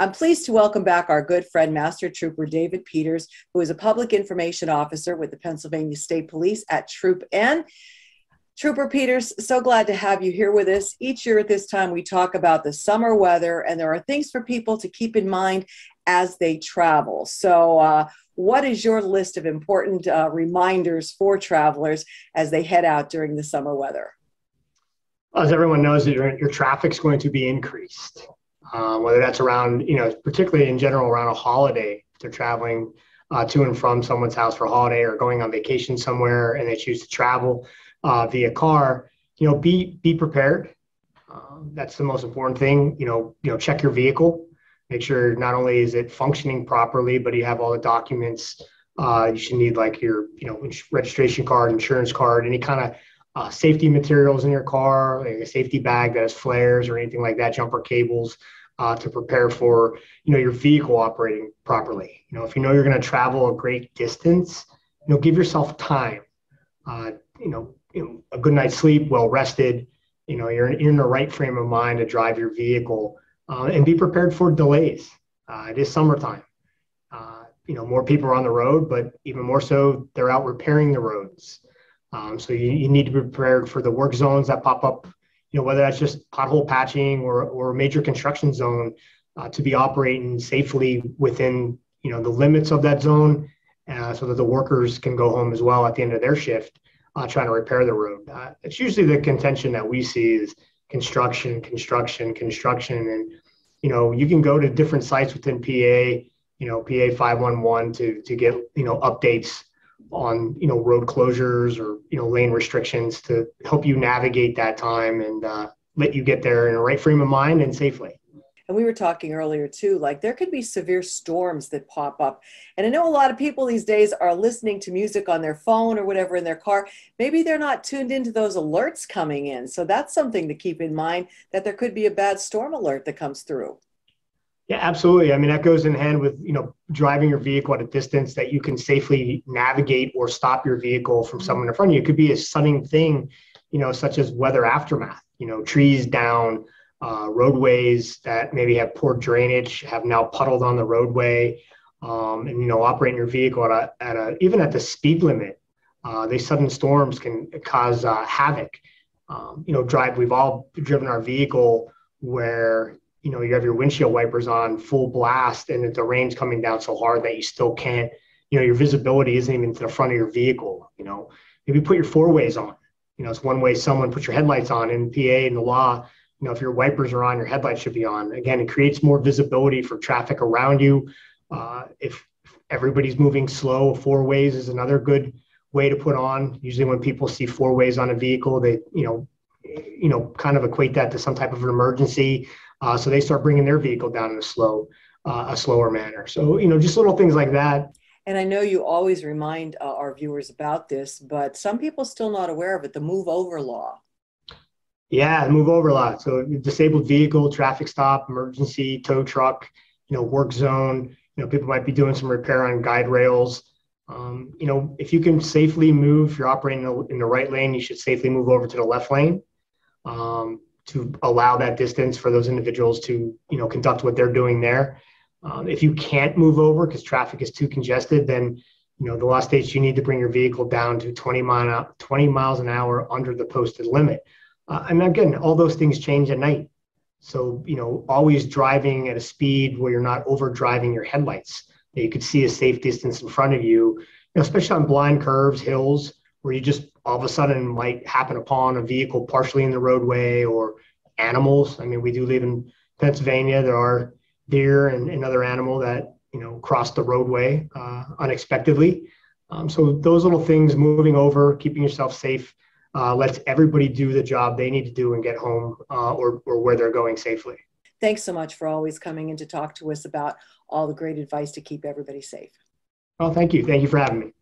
I'm pleased to welcome back our good friend, Master Trooper David Peters, who is a public information officer with the Pennsylvania State Police at Troop N. Trooper Peters, so glad to have you here with us. Each year at this time, we talk about the summer weather, and there are things for people to keep in mind as they travel. So, uh, what is your list of important uh, reminders for travelers as they head out during the summer weather? As everyone knows, your, your traffic's going to be increased, uh, whether that's around, you know, particularly in general around a holiday, if they're traveling uh, to and from someone's house for a holiday or going on vacation somewhere and they choose to travel uh, via car, you know, be be prepared. Um, that's the most important thing. You know, you know, check your vehicle. Make sure not only is it functioning properly, but you have all the documents. Uh, you should need like your, you know, registration card, insurance card, any kind of uh, safety materials in your car, like a safety bag that has flares or anything like that, jumper cables. Uh, to prepare for you know your vehicle operating properly. You know if you know you're going to travel a great distance, you know give yourself time. Uh, you know you know, a good night's sleep, well rested, you know, you're in, you're in the right frame of mind to drive your vehicle uh, and be prepared for delays. Uh, it is summertime. Uh, you know, more people are on the road, but even more so, they're out repairing the roads. Um, so you, you need to be prepared for the work zones that pop up, you know, whether that's just pothole patching or, or a major construction zone uh, to be operating safely within, you know, the limits of that zone uh, so that the workers can go home as well at the end of their shift uh, trying to repair the road. Uh, it's usually the contention that we see is construction, construction, construction, and you know you can go to different sites within PA, you know PA five one one to to get you know updates on you know road closures or you know lane restrictions to help you navigate that time and uh, let you get there in a right frame of mind and safely. And we were talking earlier too like there could be severe storms that pop up. And i know a lot of people these days are listening to music on their phone or whatever in their car. Maybe they're not tuned into those alerts coming in. So that's something to keep in mind that there could be a bad storm alert that comes through yeah absolutely. I mean that goes in hand with you know driving your vehicle at a distance that you can safely navigate or stop your vehicle from someone in front of you. It could be a sudden thing you know such as weather aftermath you know trees down uh, roadways that maybe have poor drainage have now puddled on the roadway um, and you know operating your vehicle at a, at a even at the speed limit uh, these sudden storms can cause uh, havoc. Um, you know drive we've all driven our vehicle where you know you have your windshield wipers on full blast and the rain's coming down so hard that you still can't you know your visibility isn't even to the front of your vehicle you know. Maybe put your four ways on. You know it's one way someone put your headlights on in pa and the law. You know if your wipers are on your headlights should be on. Again it creates more visibility for traffic around you. Uh, if everybody's moving slow four ways is another good way to put on. Usually when people see four ways on a vehicle they you know you know kind of equate that to some type of an emergency uh, so they start bringing their vehicle down in a slow uh, a slower manner so you know just little things like that and I know you always remind uh, our viewers about this, but some people still not aware of it. The move over law. Yeah, move over law. So disabled vehicle, traffic stop, emergency, tow truck, you know, work zone. You know, people might be doing some repair on guide rails. Um, you know, if you can safely move, if you're operating in the right lane, you should safely move over to the left lane um, to allow that distance for those individuals to, you know, conduct what they're doing there. Um, if you can't move over because traffic is too congested, then you know the law states you need to bring your vehicle down to 20 mile 20 miles an hour under the posted limit. Uh, and again, all those things change at night. So, you know, always driving at a speed where you're not over driving your headlights. That you could see a safe distance in front of you, you know, especially on blind curves, hills, where you just all of a sudden might happen upon a vehicle partially in the roadway or animals. I mean, we do live in Pennsylvania. There are deer and, and other animal that, you know, cross the roadway uh, unexpectedly. Um, so those little things, moving over, keeping yourself safe, uh, lets everybody do the job they need to do and get home uh, or, or where they're going safely. Thanks so much for always coming in to talk to us about all the great advice to keep everybody safe. Well, thank you. Thank you for having me.